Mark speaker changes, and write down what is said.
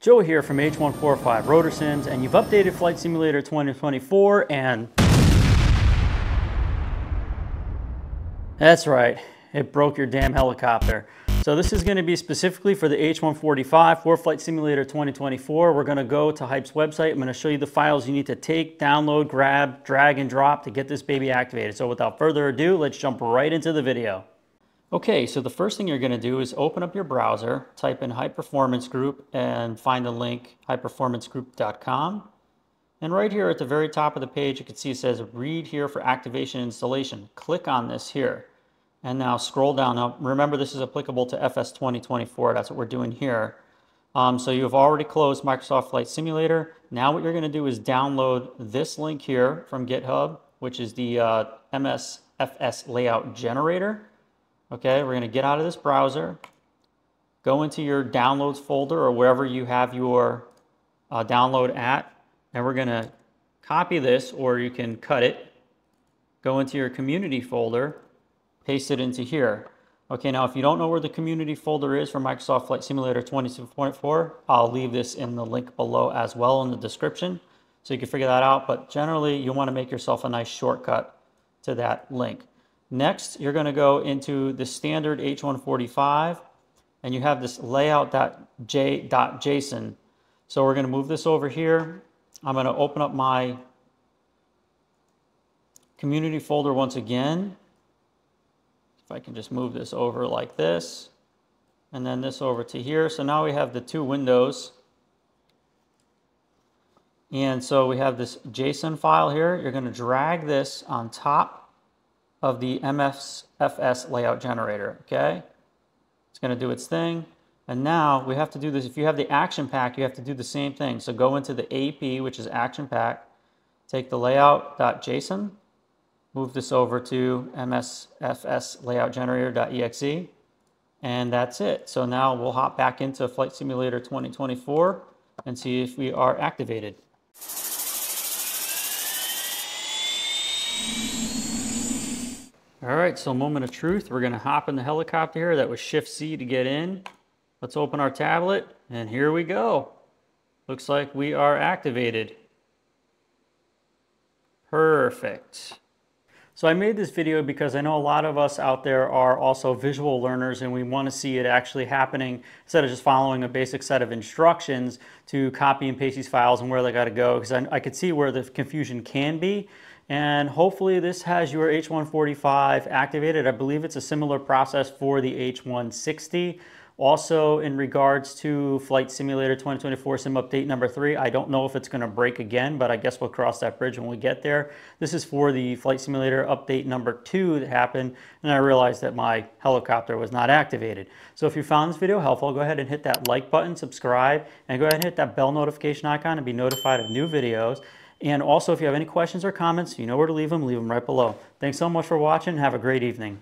Speaker 1: Joe here from H145 Rotor Sims, and you've updated Flight Simulator 2024, and that's right, it broke your damn helicopter. So this is gonna be specifically for the H145 for Flight Simulator 2024. We're gonna go to Hype's website. I'm gonna show you the files you need to take, download, grab, drag, and drop to get this baby activated. So without further ado, let's jump right into the video. Okay, so the first thing you're going to do is open up your browser, type in Hype Performance Group, and find the link hypeperformancegroup.com. And right here at the very top of the page, you can see it says read here for activation installation. Click on this here. And now scroll down. Now remember this is applicable to FS 2024. That's what we're doing here. Um, so you've already closed Microsoft Flight Simulator. Now what you're going to do is download this link here from GitHub, which is the uh, MSFS layout generator. Okay, we're going to get out of this browser, go into your downloads folder or wherever you have your uh, download at, and we're going to copy this or you can cut it, go into your community folder, paste it into here. Okay, now if you don't know where the community folder is for Microsoft Flight Simulator 22.4, I'll leave this in the link below as well in the description so you can figure that out. But generally, you want to make yourself a nice shortcut to that link. Next, you're going to go into the standard H145 and you have this layout.j.json. So we're going to move this over here. I'm going to open up my community folder once again. If I can just move this over like this and then this over to here. So now we have the two windows. And so we have this JSON file here. You're going to drag this on top of the MSFS layout generator, okay? It's gonna do its thing. And now we have to do this, if you have the action pack, you have to do the same thing. So go into the AP, which is action pack, take the layout.json, move this over to MSFS layout generator.exe, and that's it. So now we'll hop back into Flight Simulator 2024 and see if we are activated. All right, so moment of truth. We're gonna hop in the helicopter here. That was Shift C to get in. Let's open our tablet, and here we go. Looks like we are activated. Perfect. So I made this video because I know a lot of us out there are also visual learners and we want to see it actually happening instead of just following a basic set of instructions to copy and paste these files and where they got to go because I, I could see where the confusion can be. And hopefully this has your H145 activated. I believe it's a similar process for the H160. Also, in regards to Flight Simulator 2024 Sim Update number three, I don't know if it's going to break again, but I guess we'll cross that bridge when we get there. This is for the Flight Simulator Update number two that happened, and I realized that my helicopter was not activated. So if you found this video helpful, go ahead and hit that like button, subscribe, and go ahead and hit that bell notification icon to be notified of new videos. And also, if you have any questions or comments, you know where to leave them, leave them right below. Thanks so much for watching. Have a great evening.